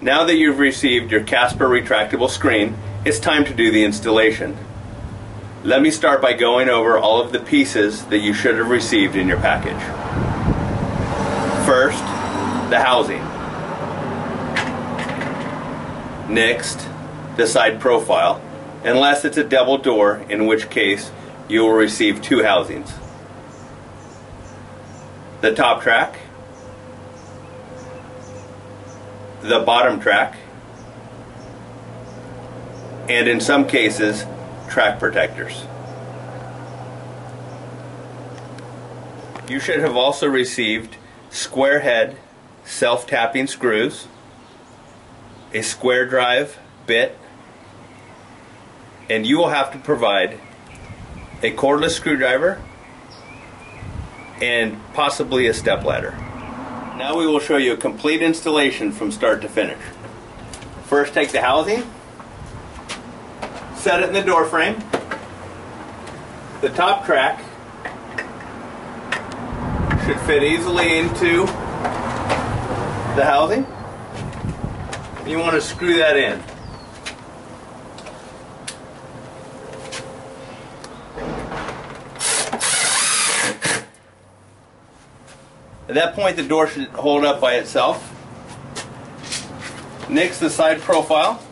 Now that you've received your Casper retractable screen, it's time to do the installation. Let me start by going over all of the pieces that you should have received in your package. First, the housing. Next, the side profile, unless it's a double door, in which case you will receive two housings. The top track, the bottom track, and in some cases, track protectors. You should have also received square head self-tapping screws, a square drive bit, and you will have to provide a cordless screwdriver and possibly a step ladder. Now we will show you a complete installation from start to finish. First take the housing, set it in the door frame, the top track should fit easily into the housing. You want to screw that in. At that point, the door should hold up by itself. Next, the side profile.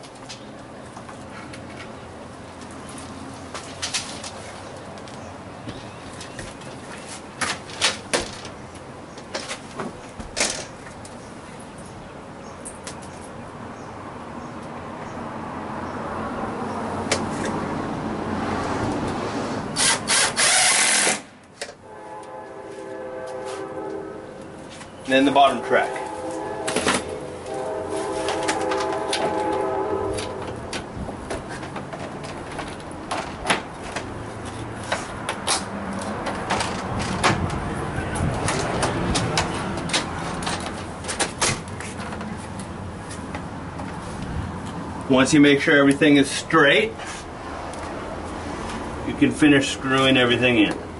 And then the bottom track. Once you make sure everything is straight, you can finish screwing everything in.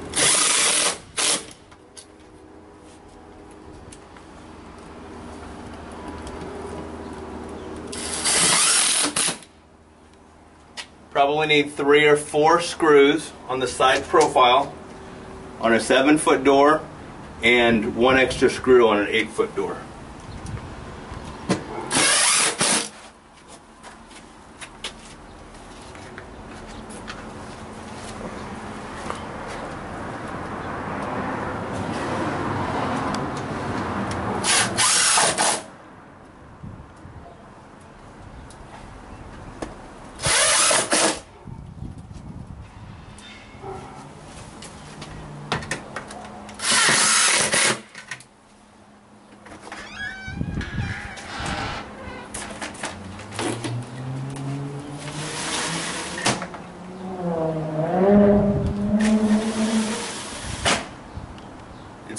Probably need three or four screws on the side profile on a seven foot door and one extra screw on an eight foot door.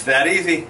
It's that easy.